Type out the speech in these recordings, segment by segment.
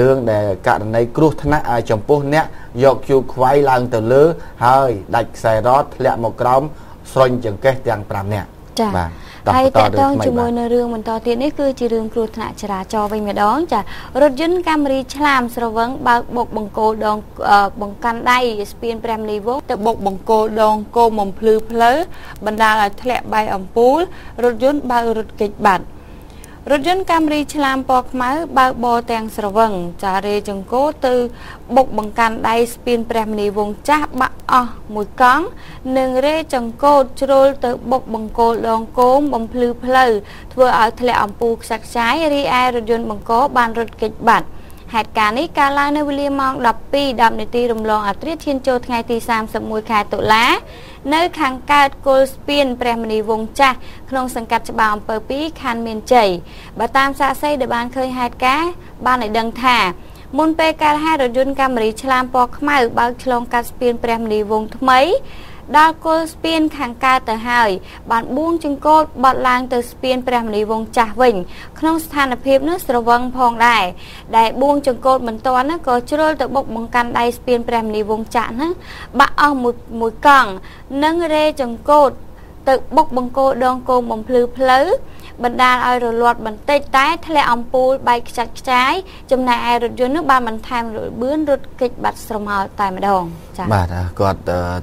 រឿងដែលករណីគ្រោះថ្នាក់ឲ្យចំពោះអ្នកយកជូខ្វៃឡើងទៅលើ ហើយដាច់ខ្សែរ៉តធ្លាក់មកក្រោមស្រុញចង្កេះទាំង5នាក់ចា៎ហើយតកតងជាមួយនៅរឿងបន្តទៀតនេះគឺជារឿងគ្រោះថ្នាក់ចរាចរណ៍វិញម្ដង ចារថយន្តកាមេរីឆ្លាមស្រវឹងបើកបុកបង្គោលដងបង្កាន់ដៃស្ពានព្រះមនីវងទៅបុកបង្គោលដងគោមបំភ្លឺផ្លូវបណ្ដាលឲ្យធ្លាក់បែកអំពូលរថយន្តបើករត់គេចបាត់ រថយន្តកាមេរីឆ្លាមពណ៌ខ្មៅបើកបរទាំងស្រវឹងចារេចង្គោទៅបុកបង្កាន់ដៃស្ពានព្រះមនីវងចាស់បាក់អស់មួយកង់និងរេចង្គោជ្រុលទៅបុកបង្គោលដងគោមបំភ្លឺផ្លូវធ្វើឲ្យធ្លាក់អំពូលខ្សាច់ខ្ចាយរីឯរថយន្តបង្កបានរត់គេចបាត់ ហេតុការណ៍នេះកើតឡើងនៅវេលាម៉ោង12:10នាទីរំលងអត្រាធានចូលថ្ងៃទី31ខែតុលា នៅខាងកើតគុលស្ពានព្រះមនីវងចាស់ក្នុងសង្កាត់ច្បារអំពើ2ខណ្ឌមានជ័យបើតាមសាកសីដែលបានឃើញហេតុការណ៍បានឲ្យដឹងថាមុនពេលកើតហេតុរថយន្តកាមេរីឆ្លាមពណ៌ខ្មៅបើកឆ្លងកាត់ស្ពានព្រះមនីវងថ្មី ដល់គល់ស្ពានខាងកើតទៅហើយ បានបួងចង្កូតបត់ឡើងទៅស្ពានព្រះមនីវងចាស់វិញ ក្នុងស្ថានភាពនោះស្រវឹងផងដែរដែលបួងចង្កូតមិនទាន់ណាក៏ជ្រុលទៅបុកបង្កាន់ដៃស្ពានព្រះមនីវងចាស់ហ្នឹងបាក់អស់មួយមួយកង់និងរេចង្កូតទៅបុកបង្គោលដងគោមបំភ្លឺផ្លូវ បណ្ដាលឲ្យរលាត់បន្តិចតែធ្លាក់អំពូលបែកខ្ចាច់ខ្ចាយចំណែកឯរថយន្តនោះបានបន្ថែមរបឿនរត់គេចបាត់ស្រមោលតែម្ដងចា៎បាទគាត់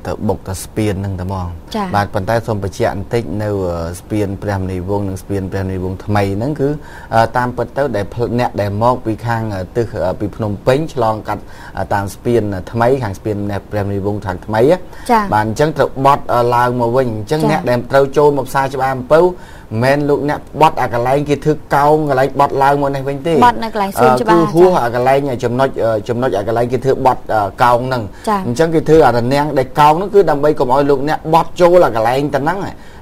ទៅបុកទៅស្ពាននឹងតែហ្មងបាទប៉ុន្តែសូមបញ្ជាក់បន្តិចនៅស្ពានព្រះមនីវងនិងស្ពានព្រះមនីវងថ្មីហ្នឹងគឺតាមពិតទៅដែលអ្នកដែលមកពីខាងទិសពីភ្នំពេញឆ្លងកាត់តាមស្ពានថ្មីខាងស្ពានព្រះមនីវងខាងថ្មីបាទអញ្ចឹងត្រូវបត់ឡើងមកវិញអញ្ចឹងអ្នកដែលត្រូវចូលមកផ្សារច្បារអំពៅ មិនលោកអ្នកបត់អាកន្លែងគេធ្វើកោងកន្លែងបត់ឡើងមកនេះវិញទេបត់នៅកន្លែងសួនច្បារគឺហួសអាកន្លែងចំណុចចំណុចអាកន្លែងគេធ្វើបត់កោងហ្នឹងអញ្ចឹងគេធ្វើអារនាំងដែលកោងហ្នឹងគឺដើម្បីកុំឲ្យលោកអ្នកបត់ចូលអាកន្លែងទៅហ្នឹង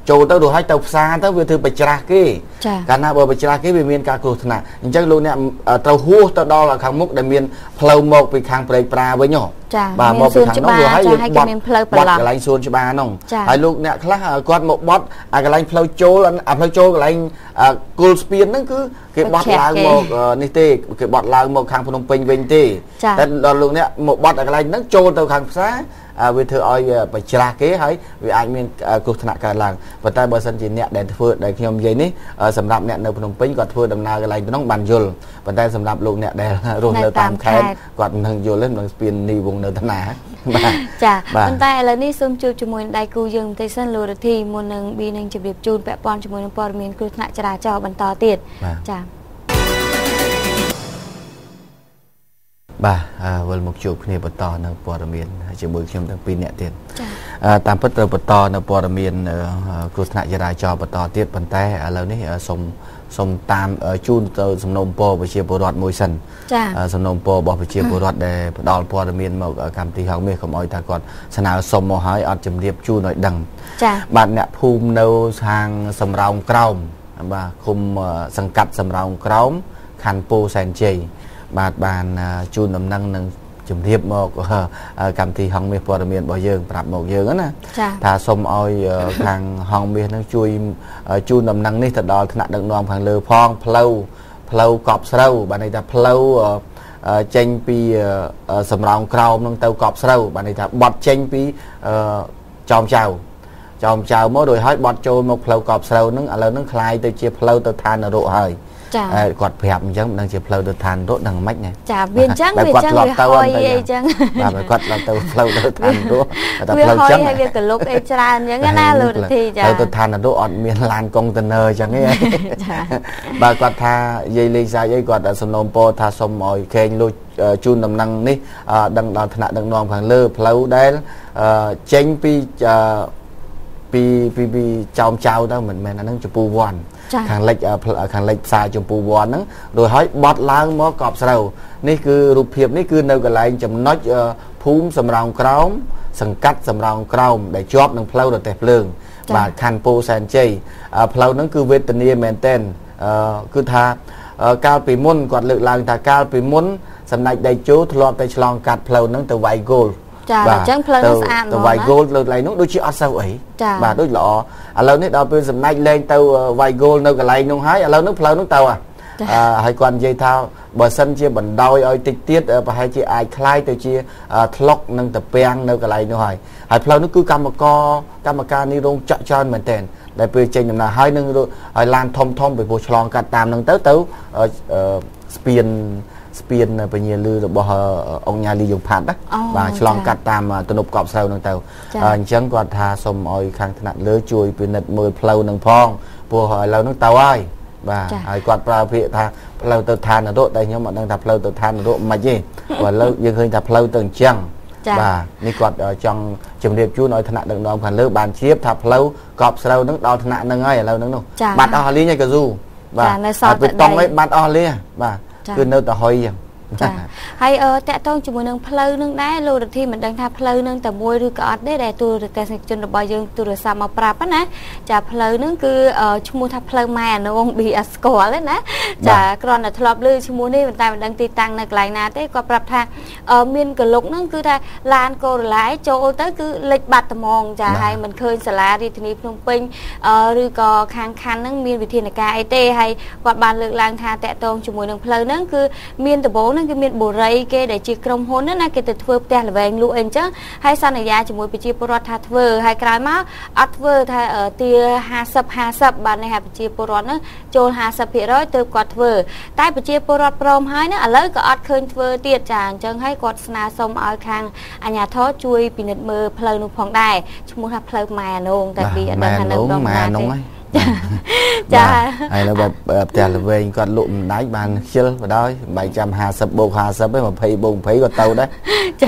ចូលទៅរួចហើយទៅផ្សារទៅវាធ្វើបច្ច្រាស់គេកាលណាបើបច្ច្រាស់គេវាមានការគ្រោះថ្នាក់អញ្ចឹងលោកអ្នកត្រូវហួសទៅដល់ខាងមុខដែលមានផ្លូវមកពីខាងព្រែកប្រាវិញហ៎ចាបាទមកពីខាងនោះវាឲ្យយើងបត់មានផ្លូវប្រឡោះកន្លែងសួនច្បារហ្នឹងហើយលោកអ្នកខ្លះគាត់មកបត់អាកន្លែងផ្លូវចូលអាផ្លូវចូលកន្លែងគល់ស្ពានហ្នឹងគឺគេបត់ឡើងមកនេះទេគេបត់ឡើងមកខាងភ្នំពេញវិញទេតែដល់លោកអ្នកមកបត់អាកន្លែងហ្នឹងចូលទៅខាងផ្សារ វាធ្វើឲ្យបច្ច្រាស់គេហើយវាអាចមានគ្រោះថ្នាក់កើតឡើងប៉ុន្តែបើសិនជាអ្នកដែលធ្វើដែលខ្ញុំនិយាយនេះសម្រាប់អ្នកនៅភ្នំពេញគាត់ធ្វើដំណើរកន្លែងក្នុងបានយល់ប៉ុន្តែសម្រាប់លោកអ្នកដែលរស់នៅតាមខេត្តគាត់មិនយល់ទេមិនស្ពាននីវងនៅតាណាបាទចាប៉ុន្តែឥឡូវនេះសូមជួបជាមួយដៃគូយើងបន្តិចសិនលោករទ្ធីមុននឹងប៊ីនឹងជម្រាបជូនពាក់ព័ន្ធជាមួយនឹងព័ត៌មានគ្រោះថ្នាក់ចរាចរណ៍បន្តទៀតចា បាទវិលមកជួបគ្នាបន្តនៅព័ត៌មានជាមួយខ្ញុំទាំងពីរអ្នកទៀតតាមពិតត្រូវបន្តនៅព័ត៌មានគ្រោះថ្នាក់ចរាចរណ៍បន្តទៀតប៉ុន្តែឥឡូវនេះសូមសូមតាមជូនទៅសំណុំពរប្រជាពលរដ្ឋមួយសិនចា៎សំណុំពររបស់ប្រជាពលរដ្ឋដែលផ្ដល់ព័ត៌មានមកកម្មវិធីហងមាសកុំអោយថាគាត់ស្នើសុំមកហើយអត់ជំរាបជូនឲ្យដឹងចា៎បាទអ្នកភូមិនៅខាងសំរោងក្រោមបាទឃុំសង្កាត់សំរោងក្រោមខណ្ឌពោធិ៍សែនជ័យ បាទបានជូនដំណឹងនឹងជំរាបមកកម្មវិធីហងមាសព័ត៌មានរបស់យើងប្រាប់មកយើងណាថាសូមឲ្យខាងហងមាសនឹងជួយជូនដំណឹងនេះទៅដល់ថ្នាក់ដឹកនាំខាងលើផងផ្លូវផ្លូវកប់ស្រូវបាទន័យថាផ្លូវចេញពីសំរោងក្រោមនឹងទៅកប់ស្រូវបាទន័យថាបត់ចេញពីចោមចៅចោមចៅមកដោយហើយបត់ចូលមកផ្លូវកប់ស្រូវនឹងឥឡូវនឹងคลายទៅជាផ្លូវទៅឋាននរកហើយ ចាគាត់ប្រាប់អញ្ចឹងមិនដឹងជាផ្លូវទៅឋានរត់ដឹងមិនណាចាវាអញ្ចឹងវាអញ្ចឹងវាហយអីអញ្ចឹងបាទគាត់ឡើងទៅផ្លូវទៅឋានរត់តែផ្លូវអញ្ចឹងវាកលុកអីច្រើនអញ្ចឹងណាលោកធីចាទៅទៅឋានរត់អត់មានឡានកុងតឺន័រអញ្ចឹងទេចាបាទគាត់ថាយាយលេងសាយអីគាត់សំណូមពរថាសុំឲ្យខេងលួចជូនដំណឹងនេះដឹងដល់ថ្នាក់ដឹកនាំខាងលើផ្លូវដែលចេញពីពីពីពីចោមចៅទៅមិនមែនអានឹងចំពូវ័ន ខាងលិចខាងលិចផ្សារចម្ពូវ័នហ្នឹងរួចហើយបត់ឡើងមកកប់ស្រូវនេះគឺរូបភាពនេះគឺនៅកន្លែងចំណុចភូមិសំរោងក្រោមសង្កាត់សំរោងក្រោមដែលជាប់នឹងផ្លូវរទេះភ្លើងបាទខណ្ឌពោធិ៍សែនជ័យផ្លូវហ្នឹងគឺវេទនាមែនតែនគឺថាកាលពីមុនគាត់លើកឡើងថាកាលពីមុនសម្ដេចដេជោធ្លាប់តែឆ្លងកាត់ផ្លូវហ្នឹងទៅវាយគោល ចាអញ្ចឹងផ្លូវនោះស្អាតហ្មងទៅវាយគោលលើកន្លែងនោះដូចជាអត់សូវអីបាទដូចល្អឥឡូវនេះដល់ពេលសម្ដេចលេងទៅវាយគោលនៅកន្លែងនោះហើយឥឡូវនោះផ្លូវនោះទៅ ហើយគាត់និយាយថាបើសិនជាបណ្ដោយឲ្យតិចទៀតប្រហែលជាអាចคล้ายទៅជាថ្លុកនិងតពាំងនៅកន្លែងនោះហើយហើយផ្លូវនោះគឺកម្មករកម្មការនេះរោងចាក់ច្រើនមែនទែនដែលពេលចេញដំណើរហើយនឹងឲ្យឡានធំធំពីព្រោះឆ្លងកាត់តាមនឹងទៅទៅស្ពាន ស្ពានពញាលឺរបស់អង្គញាលីយងផាត់ណាបាទឆ្លងកាត់តាមទំនប់កប់ស្រូវហ្នឹងទៅអញ្ចឹងគាត់ថាសូមឲ្យខាងថ្នាក់លើជួយពិនិត្យមើលផ្លូវនឹងផងព្រោះឥឡូវហ្នឹងទៅហើយបាទហើយគាត់ប្រើពាក្យថាផ្លូវទៅឋាននរកតែខ្ញុំអត់ដឹងថាផ្លូវទៅឋាននរកមិនទេបើឥឡូវយើងឃើញថាផ្លូវទៅអញ្ចឹងបាទនេះគាត់ចង់ជម្រាបជូនឲ្យថ្នាក់ដឹកនាំខាងលើបានជ្រាបថាផ្លូវកប់ស្រូវហ្នឹងដល់ថ្នាក់ហ្នឹងហើយឥឡូវហ្នឹងនោះបាត់អស់លីងហើយកស៊ូបាទហើយបេតុងអីបាត់អស់លីបាទ គឺនៅតែហុយចឹង ចាហើយតកតងជាមួយនឹងផ្លូវនឹងដែរលោករដ្ឋាភិបាលមិនដឹងថាផ្លូវនឹងតែមួយឬក៏អត់ទេដែលទូរទស្សនិកជនរបស់យើងទូរស័ព្ទមកប្រាប់ណាចាផ្លូវនឹងគឺឈ្មោះថាផ្លូវម៉ែអនង BS ស្គាល់ទេណាចាគ្រាន់តែធ្លាប់ឮឈ្មោះនេះប៉ុន្តែមិនដឹងទីតាំងនៅកន្លែងណាទេគាត់ប្រាប់ថាមានកលុកនឹងគឺថាឡានកូរ៉ូឡាយចូលទៅគឺលិចបាត់ត្មងចាហើយមិនឃើញសាលារាជធានីភ្នំពេញឬក៏ខាងខណ្ឌនឹងមានវិធានការអីទេហើយគាត់បានលើកឡើងថាតកតងជាមួយនឹងផ្លូវនឹងគឺមានដំបូងហ្នឹងគឺមានបុរីគេដែលជាក្រុមហ៊ុនណាគេទៅធ្វើផ្ទះល្វែងលក់អីអញ្ចឹងហើយសន្យាជាមួយប្រជាពលរដ្ឋថាធ្វើហើយក្រោយមកអត់ធ្វើថាទា50 50បាទនេះហើយប្រជាពលរដ្ឋហ្នឹងចូល50%ទើបគាត់ធ្វើ តែប្រជាពលរដ្ឋព្រមហើយណាឥឡូវក៏អត់ឃើញធ្វើទៀតចាអញ្ចឹងហើយគាត់ស្នើសុំឲ្យខាងអាជ្ញាធរជួយពិនិត្យមើលផ្លូវនោះផងដែរឈ្មោះថាផ្លូវម៉ែអានងតែពីអត់ដឹងថានៅក្នុងណាទេ ចាហើយនៅផ្ទះល្វែងគាត់លក់មិនដាច់បានខ្ជិលបដ ாய் បែកចាំ50បូក50ឯង20បូក20ក៏ទៅដែរ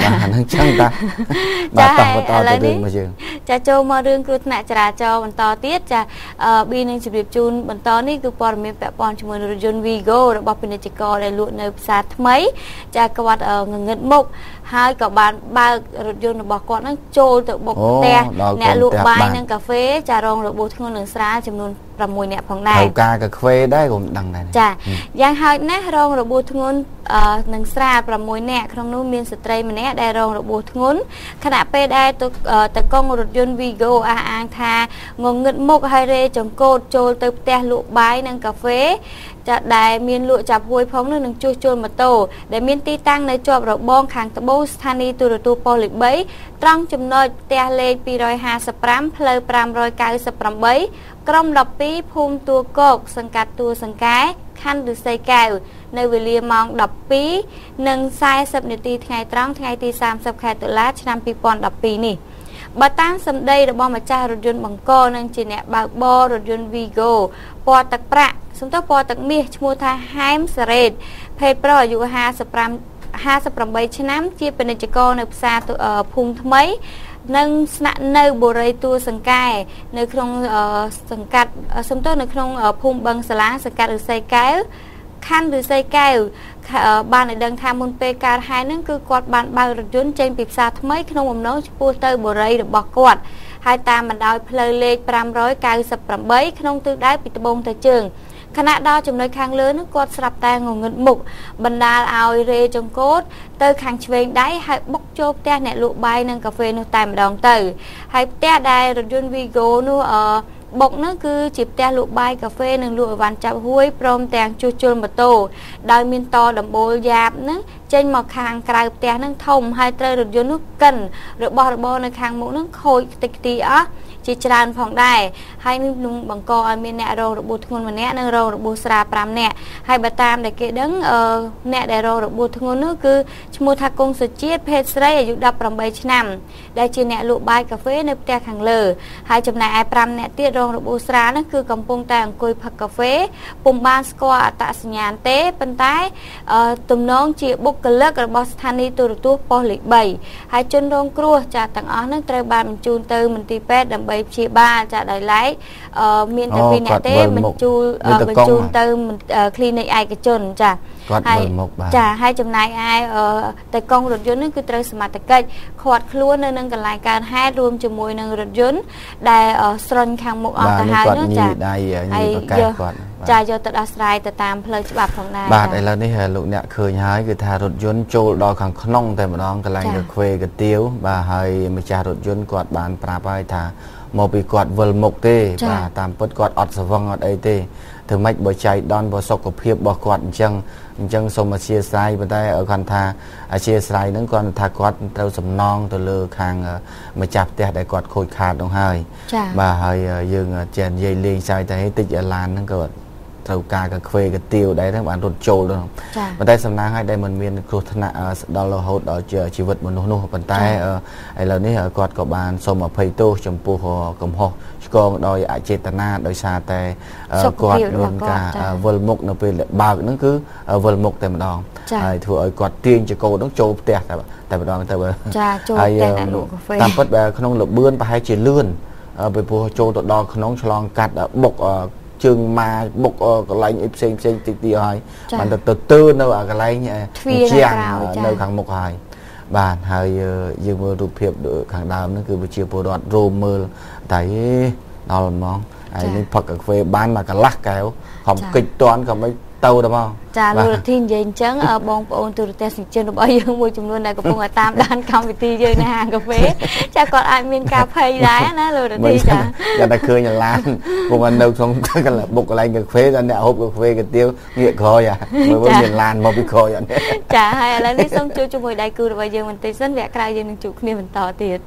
បាទអានឹងចឹងតាបាទតោះបន្តទៅរឿងមកយើងចាចូលមករឿងគ្រោះថ្នាក់ចរាចរណ៍បន្តទៀតចាប៊ីនឹងជម្រាបជូនបន្តនេះគឺព័ត៌មានពាក់ព័ន្ធជាមួយនឹងរថយន្ត Vigo របស់ពាណិជ្ជករដែលលក់នៅផ្សារថ្មី ចាគាត់ងងឹតមុខហើយក៏បានបើករថយន្តរបស់គាត់នឹងចូលទៅបុកផ្ទះអ្នកលក់បាយនិងកាហ្វេចារងរបួសធ្ងន់នឹងស្រាលចំនួន 6នាក់ផងដែរត្រូវការកាហ្វេដែរក៏មិនដឹងដែរចាយ៉ាងហោចណាស់រងរបួសធ្ងន់នឹងស្រាល6នាក់ក្នុងនោះមានស្ត្រីម្នាក់ដែលរងរបួសធ្ងន់ខណៈពេលដែលតកង់រថយន្ត Vigo អះអាងថាងងឹតមុខហើយរេចង្កូតចូលទៅផ្ទះលក់បាយនិងកាហ្វេចាដែលមានលក់ចាប់ហួយផងនោះនឹងជួសជុលម៉ូតូដែលមានទីតាំងនៅជាប់របងខាងត្បូងស្ថានីយ៍ទូរទស្សន៍ប៉ូលី3ត្រង់ចំណុចផ្ទះលេខ255ផ្លូវ598ក្រុម12ភូមិទួកោកសង្កាត់ទួសង្កែខណ្ឌឫស្សីកែវនៅវេលាម៉ោង12និង40នាទីថ្ងៃត្រង់ថ្ងៃទី30ខែតុលាឆ្នាំ2012នេះបើតាមសម្ដីរបស់ម្ចាស់រថយន្តបង្កនិងជាអ្នកបើកបររថយន្ត Vigo ពណ៌ទឹកប្រាក់សំទោសពណ៌ទឹកមាសឈ្មោះថាហែមសារ៉េតភេទប្រុសអាយុ55 58ឆ្នាំជាពាណិជ្ជករនៅផ្សារភូមិថ្មី និងស្នាក់នៅបុរីទួលសង្កែនៅក្នុងសង្កាត់សំទោសនៅក្នុងភូមិបឹងសាឡាសង្កាត់ឫស្សីកែវខណ្ឌឫស្សីកែវបានឲ្យដឹងថាមុនពេលកើតហេតុហ្នឹងគឺគាត់បានបើករថយន្តចេញពីផ្សារថ្មីក្នុងបំណងឆ្ពោះទៅបុរីរបស់គាត់ហើយតាមបណ្ដោយផ្លូវលេខ598ក្នុងទិសដៅពីត្បូងទៅជើង ខណៈដល់ចំណុចខាងលើនោះគាត់ស្រាប់តែងងឹតមុខបណ្ដាលឲ្យរេចង្កូតទៅ ខាងឆ្វេងដៃហើយបុកចូលផ្ទះអ្នកលក់បាយនិងកាហ្វេនោះតែម្ដងទៅ ហើយផ្ទះដែលរថយន្ត Vigo នោះអឺបុកនោះគឺជាផ្ទះលក់បាយកាហ្វេនិងលក់អីវ៉ាន់ចាប់ហួយព្រមទាំងជួសជុលម៉ូតូដោយមានតដំបូលយ៉ាបហ្នឹងចេញមកខាងក្រៅផ្ទះហ្នឹងធំហើយត្រូវរថយន្តនោះកិនរបស់របរនៅខាងមុខហ្នឹងខូចតិចទីអស់ ជាច្រើនផងដែរហើយនឹងបង្កឲ្យមានអ្នករងរបួសធ្ងន់ម្នាក់និងរងរបួសស្រាល5នាក់ហើយបើតាមដែលគេដឹងអ្នកដែលរងរបួសធ្ងន់នោះគឺឈ្មោះថាគង់សុជាតិភេទស្រីអាយុ18ឆ្នាំ ដែលជាអ្នកលក់បាយកាហ្វេនៅផ្ទះខាងលើហើយចំណែកឯ5នាក់ទៀតរងរបួសស្រាលនោះគឺកំពុងតែអង្គុយផឹកកាហ្វេពុំបានស្គាល់អត្តសញ្ញាណទេប៉ុន្តែទំនងជាបុគ្គលិករបស់ស្ថានីយ៍ទូរទស្សន៍ប៉ុស្តិ៍លេខ3ហើយជនរងគ្រោះចាទាំងអស់នឹងត្រូវបានបញ្ជូនទៅមន្ទីរពេទ្យដើម្បីព្យាបាលចាដោយឡែកមានតែពីរអ្នកទេបញ្ជូនបញ្ជូនទៅ clinic ឯកជនចា គាត់មើលមុខបាទចាហើយចំណាយឯតែកង់រថយន្តនេះគឺត្រូវសមត្ថកិច្ចខាត់ខ្លួននៅនឹងកន្លែងកើតហេតុរួមជាមួយនឹងរថយន្តដែលស្រន់ខាងមុខអស់ទៅហើយនោះចាហើយយកគាត់ចាយកទៅដោះស្រាយទៅតាមផ្លូវច្បាប់ផងដែរបាទឥឡូវនេះលោកអ្នកឃើញហើយគឺថារថយន្តចូលដល់ខាងក្នុងតែម្ដងកន្លែងកាហ្វេកាទៀវបាទហើយម្ចាស់រថយន្តគាត់បានប្រាប់ហើយថាមកពីគាត់វិលមុខទេបាទតាមពិតគាត់អត់ស្វឹងអត់អីទេ ធ្វើម៉េចបើចៃដន្យបើសុខភាពរបស់គាត់អញ្ចឹងអញ្ចឹងសូមអធិស្ឋានប៉ុន្តែគាត់ថាអធិស្ឋានហ្នឹងគាត់ថាគាត់ត្រូវសំណងទៅលើខាងម្ចាស់ផ្ទះដែលគាត់ខូចខាតនោះហើយបាទហើយយើងចេះនិយាយលេងសើចតែតិចឡានហ្នឹងក៏ត្រូវការកាខ្វេកាទៀវដែរហ្នឹងបានរត់ចូលទៅប៉ុន្តែសំណាងឲ្យដែលមិនមានគ្រោះថ្នាក់ដល់រហូតដល់ជីវិតមនុស្សនោះប៉ុន្តែឥឡូវនេះគាត់ក៏បានសូមអភ័យទោសចំពោះកំហុស ឆ្គងដោយអចេតនាដោយសារតែគាត់មានការវិលមុខនៅពេលបើកហ្នឹងគឺវិលមុខតែម្ដងហើយធ្វើឲ្យគាត់ទាញចកោហ្នឹងចូលផ្ទះតែតែម្ដងទៅចាចូលផ្ទះអ្នកលក់កាហ្វេតាមពិតក្នុងលបឿនប្រហែលជាលឿនពីព្រោះចូលទៅដល់ក្នុងឆ្លងកាត់បុកជើងម៉ាបុកកន្លែងអីផ្សេងផ្សេងតិចទៀតហើយបានទៅទៅទើនៅអាកន្លែងជាងនៅខាងមុខហើយ បាទហើយយើងមើលរូបភាពខាងដើមហ្នឹងគឺប្រជាពលរដ្ឋរោមមើលតែដល់ហ្មង ហើយនេះផឹកកាហ្វេបានមកកន្លះកែវខំកិច្ចតន់ក៏មិនទៅទៅមកចាលោករទ្ធីនិយាយអញ្ចឹងបងប្អូនទូរទស្សនិកជនរបស់យើងមួយចំនួនដែលកំពុងតាមដានកម្មវិធីយើងនៅហាងកាហ្វេចាគាត់អាចមានការភ័យដែរណាលោករទ្ធីចាគាត់តែឃើញឡានពុំនៅក្នុងបុកកន្លែងកាហ្វេដល់អ្នកហូបកាហ្វេកាទៀវងាកក្រោយអាមើលមានឡានមកពីក្រោយអត់ចាហើយឥឡូវនេះសូមជួបជាមួយដៃគូរបស់យើងបន្តិចសិនវគ្គក្រោយយើងនឹងជួបគ្នាបន្តទៀត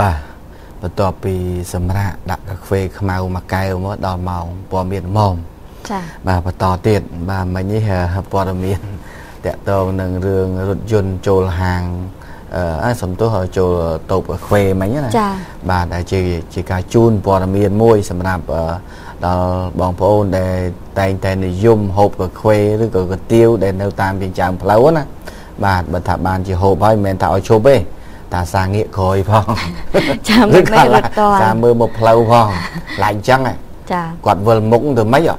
បាទបន្ទាប់ពីសម្រាប់ដាក់កាហ្វេខ្មៅមួយកែវមកដល់ម៉ោងព័ត៌មានម៉ោងចា៎បាទបន្តទៀតបាទមិញនេះព័ត៌មានតកតងនឹងរឿងរថយន្តចូលហាងអឺសំទោសចូលតូបកាហ្វេមិញណាចា៎បាទដែលជាជាការជូនព័ត៌មានមួយ សម្រាប់ដល់បងប្អូនដែលតែងតែនិយមហូបកាហ្វេឬក៏កាទៀវដែលនៅតាមចិញ្ចើមផ្លូវណាបាទបើថាបានជាហូបហើយមិនមែនថាឲ្យឈប់ទេ តាសាងាកក្រោយផងចាំមិនមែនរត់តសាមើលមកផ្លូវផងឡាញ់ចឹងចាគាត់វិលមុខទៅម៉េច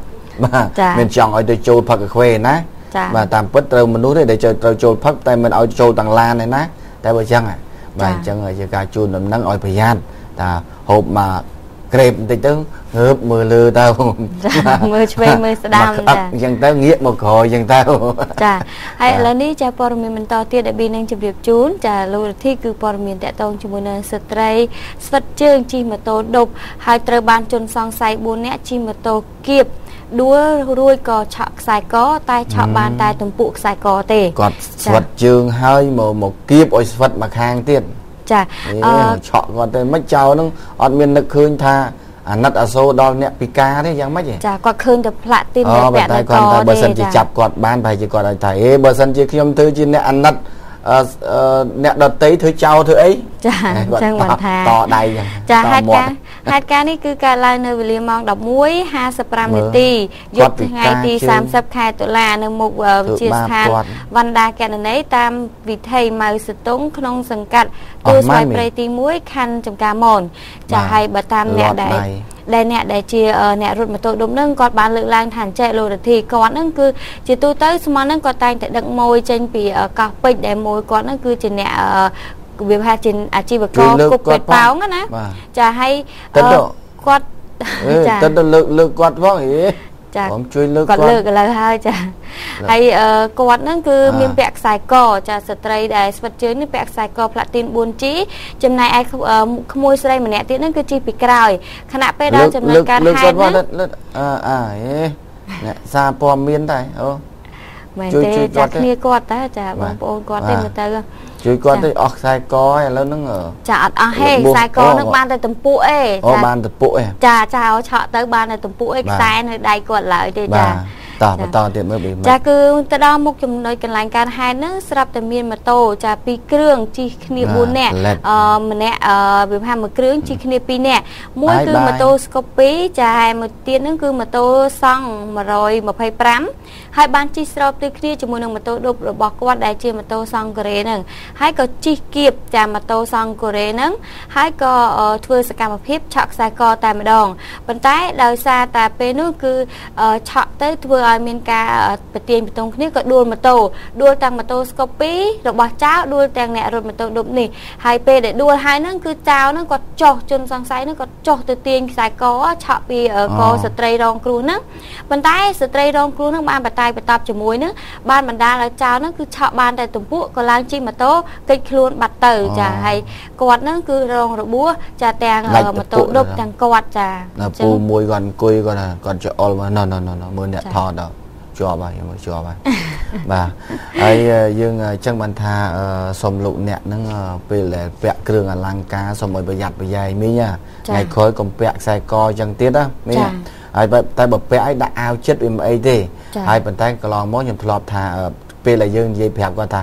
បាទមានចង់ឲ្យទៅចូលផឹកកាហ្វេណាបាទតាមពិតត្រូវមនុស្សទេដែលត្រូវចូលផឹកតែមិនឲ្យចូលទាំងឡានទេណាតែបើចឹងបាទអញ្ចឹងជាការជូនដំណឹងឲ្យប្រយ័ត្នតាហូបមក ក្រេបបន្តិចទៅងើបមើលលើទៅមើលឆ្វេងមើលស្ដាំចាអញ្ចឹងទៅងាកមកក្រោយអញ្ចឹងទៅចាហើយឥឡូវនេះចាព័ត៌មានបន្តទៀតដែលប៊ីនឹងជម្រាបជូនចាលោករទ្ធីគឺព័ត៌មានតកតងជាមួយនឹងស្ត្រី ស្វិតជើងជិះម៉ូតូដប់ហើយត្រូវបានជន់សង្ស័យ4នាក់ជិះម៉ូតូគៀបដួលរួចក៏ឆក់ខ្សែកតែឆក់បានតែទំពុកខ្សែកទេគាត់ស្វិតជើងហើយមកមកគៀបឲ្យស្វិតមកខាងទៀត ចាអឺឆក់គាត់ទៅមិនចោលនឹងអត់មាននឹកឃើញថាអាណិតអាសូរដល់អ្នកពិការទេយ៉ាងម៉េចចាគាត់ឃើញតែផ្លាក់ទីនតែពាក់តែគាត់តែបើសិនជាចាប់គាត់បានប្រហែលជាគាត់ឲ្យថាអេបើសិនជាខ្ញុំធ្វើជាអ្នកអាណិតអ្នកដតីធ្វើចោលធ្វើអី ចាអញ្ចឹងបានថាតដៃចាហេតុការហេតុការនេះគឺកើតឡើងនៅវេលាម៉ោង11:55នាទីយប់ថ្ងៃទី30ខែតុលានៅមុខវិទ្យាស្ថានវណ្ដាកណន័យតាមវិថីម៉ៅសតុងក្នុងសង្កាត់ទួលស្វាយព្រៃទី1ខណ្ឌចំការមនចាហើយបើតាមអ្នកដែលដែលអ្នកដែលជាអ្នករត់ម៉ូតូដុំនឹងគាត់បានលើកឡើងថាអញ្ចេះលោករទ្ធីគាត់នឹងគឺជាទូទៅស្មោះនឹងគាត់តែងតែដឹកម៉ួយចេញពីកោះពេជ្រដែលម៉ួយគាត់នឹងគឺជាអ្នក វាហាជាអាជីវករគប់ពេទ្យប៉ោងណាចាហើយគាត់ចាទៅលើកលើកគាត់ផងហេចាខ្ញុំជួយលើកគាត់លើកឥឡូវហើយចាហើយគាត់ហ្នឹងគឺមានពាក់ខ្សែកចាស្ត្រីដែលស្វិតជើងនេះពាក់ខ្សែកផ្លាទីន 4G ចំណែកឯក្មួយស្រីម្នាក់ទៀតហ្នឹងគឺជិះពីក្រោយខណៈពេលដល់ចំណុចការហែកហ្នឹងអើអើអ្នកសារព័ត៌មានដែរអូមែនទេចាគ្នាគាត់តាចាបងប្អូនគាត់ទេមើលទៅ ជួយគាត់ទៅអស់ខ្សែកឥឡូវហ្នឹងចាអត់អស់ទេខ្សែកហ្នឹងបានតែទំពួកឯងអូបានទំពួកឯងចាចាឲ្យឆក់ទៅបានតែទំពួកឯងខ្សែនៅដៃគាត់ឡើយទេចា តបន្តទៀតមើលបីចាគឺទៅដល់មុខចំណុចកន្លែងការហែនហ្នឹងស្រាប់តែមានម៉ូតូចាពីរគ្រឿងជិះគ្នា4នាក់អឺម្នាក់អឺវាថាមួយគ្រឿងជិះគ្នា2នាក់មួយគឺម៉ូតូ Scoopy ចាហើយមួយទៀតហ្នឹងគឺម៉ូតូសង់125ហើយបានជិះស្របទៅគ្នាជាមួយនឹងម៉ូតូឌុបរបស់គាត់ដែលជាម៉ូតូសង់កូរ៉េហ្នឹងហើយក៏ជិះគៀបចាម៉ូតូសង់កូរ៉េហ្នឹងហើយក៏ធ្វើសកម្មភាពឆក់ខ្សែកតែម្ដងប៉ុន្តែដោយសារតែពេលនោះគឺឆក់ទៅធ្វើឲ្យមានការប្រទៀងបន្ទងគ្នាក៏ដួលម៉ូតូដួលទាំងម៉ូតូស្កូពីរបស់ចៅដួលទាំងអ្នករត់ម៉ូតូឌុបនេះហើយពេលដែលដួលហើយហ្នឹងគឺចៅហ្នឹងគាត់ចុះជនសង្ស័យហ្នឹងគាត់ចុះទៅទាញខ្សែកឆក់ពីកស្ត្រីរងគ្រោះហ្នឹងប៉ុន្តែស្ត្រីរងគ្រោះហ្នឹងបានបតាយបតប់ជាមួយហ្នឹងបានបណ្ដាលឲ្យចៅហ្នឹងគឺឆក់បានតែទំពួកក៏ឡើងជិះម៉ូតូកិច្ចខ្លួនបាត់ទៅចាហើយគាត់ហ្នឹងគឺរងរបួសចាទាំងម៉ូតូឌុបទាំងគាត់ចាពូមួយគាត់អង្គុយគាត់គាត់ច្អល់មកណណណមើលអ្នកថតដល់ ជាប់ហើយមើលជាប់ហើយបាទហើយយើងអញ្ចឹងបានថាសុំលោកអ្នកហ្នឹងពេលដែលពាក់គ្រឿងអលង្ការសុំឲ្យប្រយ័ត្នប្រយែងមីងថ្ងៃក្រោយកុំពាក់ខ្សែកអញ្ចឹងទៀតណាមីងហើយតែបើពាក់ឲ្យដាក់អាវចិត្តវាមិនអីទេហើយប៉ុន្តែកន្លងមកខ្ញុំធ្លាប់ថាពេលដែលយើងនិយាយប្រាប់គាត់ថា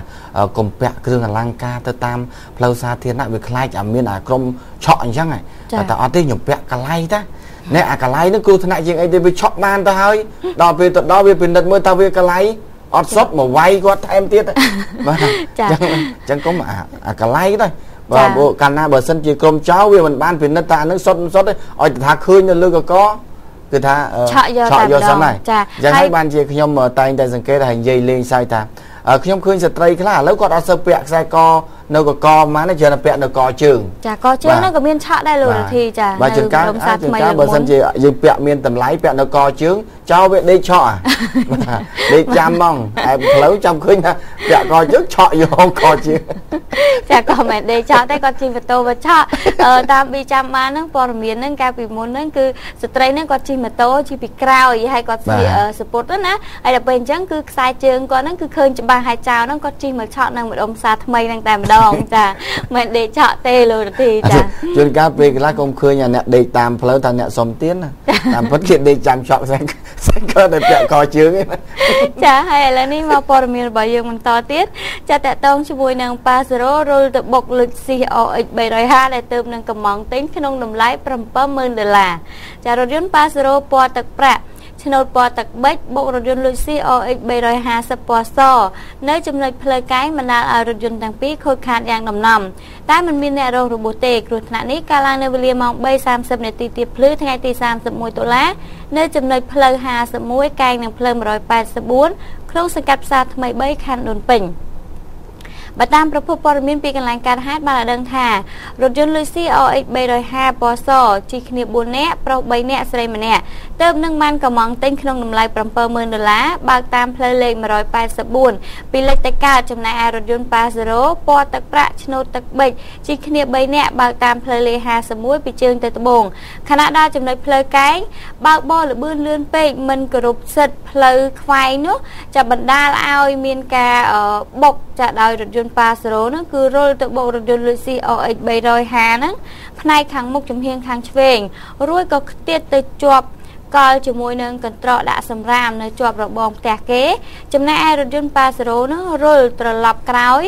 កុំពាក់គ្រឿងអលង្ការទៅតាមផ្លូវសាធារណៈវាខ្លាចអាមានអាក្រុមឆក់អញ្ចឹងតែអត់ទេខ្ញុំពាក់កន្លែងតា នេះអាកន្លែងហ្នឹងគ្រោះថ្នាក់ជាងអីទេវាឆក់បានទៅហើយដល់ពេលទៅដល់វាពិនិត្យមើលតើវាកន្លែងអត់សុតមកវាយគាត់ថែមទៀតបាទអញ្ចឹងអញ្ចឹងកុំអាកន្លែងទៅបាទបើកាលណាបើសិនជាក្រុមចៅវាមិនបានពិនិត្យថាហ្នឹងសុតមិនសុតទេឲ្យតែថាឃើញនៅលើកកគឺថាឆក់យកតែម្ដងចាអញ្ចឹងហើយបានជាខ្ញុំតែងតែសង្កេតហើយនិយាយលេងសើចថាខ្ញុំឃើញស្ត្រីខ្លះឥឡូវគាត់អត់សូវពាក់ខ្សែក នៅកកប៉ុន្មានច្រើនតែពាក់នៅកជើងចាកជើងហ្នឹងក៏មានឆក់ដែរលោករាធីចាបាទជួនកាលជួនកាលបើសិនជាយើងពាក់មានតម្លៃពាក់នៅកជើងចោលវាដេកឆក់ដេកចាំហ្មងតែផ្លូវចាំឃើញថាពាក់កជើងឆក់យកកជើងចាក៏មិនដេកឆក់តែគាត់ជិះម៉ូតូមកឆក់តាមពីចាំបានហ្នឹងព័ត៌មានហ្នឹងកាលពីមុនហ្នឹងគឺស្ត្រីហ្នឹងគាត់ជិះម៉ូតូជិះពីក្រោយហើយគាត់ស្លៀកសពុតណាហើយដល់ពេលអញ្ចឹងគឺខ្សែជើងគាត់ហ្នឹងគឺឃើញច្បាស់ហើយចៅហ្នឹងគាត់ជិះមកឆក់នៅម្ដុំផ្សារថ្មីហ្នឹងតែម្ដងចាមិនដេកឆក់ទេលោករទីចាជួនកាលពេលខ្លះកុំឃើញអ្នកដេកតាមផ្លូវថាអ្នកសុំទៀនណាតាមពិតគេដេកចាំឆក់ស្អែកស្អែកក៏តែពាក់កជើងឯណាចាហើយឥឡូវនេះមកព័ត៌មានរបស់យើងបន្តទៀតចាតកតងជាមួយនឹងប៉ាសេរ៉ូរុលទៅបុកលុច COX 350ដែលទៅនឹងកំងទិញក្នុងតម្លៃ70000ដុល្លារចារថយន្តប៉ាសេរ៉ូពណ៌ទឹកប្រាក់ ឆ្នូតពណ៌ទឹកប៊ិចបុករថយន្ត Lucy OX 350ពណ៌សនៅចំណុចផ្លូវកែងបណ្ដាលឲ្យរថយន្តទាំងពីរខូចខាតយ៉ាងដំណំតែមិនមានអ្នករងរបួសទេគ្រោះថ្នាក់នេះកើតឡើងនៅវេលាម៉ោង3:30នាទីទៀបភ្លឺថ្ងៃទី31តុលានៅចំណុចផ្លូវ51កែងនឹងផ្លូវ184ក្នុងសង្កាត់ផ្សារថ្មី3ខណ្ឌដូនពេញ។ បើតាមប្រភពព័ត៌មានពីកន្លែងកើតហេតុបានឲ្យដឹងថារថយន្ត Lucy OX 350ពណ៌សជិះគ្នា4នាក់ប្រុស3នាក់ស្រី1នាក់ទើបនឹងបានកំងទិញក្នុងតម្លៃ70000ដុល្លារបើកតាមផ្លូវលេខ184ពីលេខទៅកើតចំណែកឯរថយន្ត Pajero ពណ៌ទឹកប្រាក់ឆ្នូតទឹកប៊ិចជិះគ្នា3នាក់បើកតាមផ្លូវលេខ51ពីជើងទៅត្បូងខណៈដល់ចំណុចផ្លូវកែងបើកបរលបឿនលឿនពេកមិនគោរពសិទ្ធិផ្លូវខ្វែងនោះจะបណ្ដាលឲ្យមានការបុកចាដោយរថយន្តន្តប៉ាសេរ៉ូហ្នឹងគឺរុលទៅបុករថយន្ត Lucy OX 350ហ្នឹងផ្នែកខាងមុខចំហៀងខាងឆ្វេងរួចក៏ខ្ទាតទៅជាប់កលជាមួយនឹងកន្ត្រកដាក់សម្រាមនៅជាប់របងផ្ទះគេ ចំណែកឯរថយន្តប៉ាសេរ៉ូនោះរុលត្រឡប់ក្រោយ